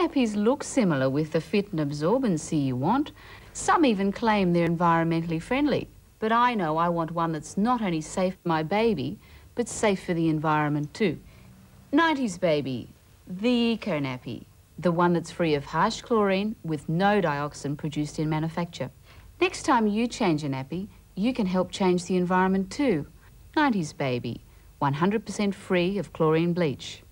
nappies look similar with the fit and absorbency you want. Some even claim they're environmentally friendly. But I know I want one that's not only safe for my baby, but safe for the environment too. 90s Baby, the Eco Nappy, the one that's free of harsh chlorine with no dioxin produced in manufacture. Next time you change a nappy, you can help change the environment too. 90s Baby, 100% free of chlorine bleach.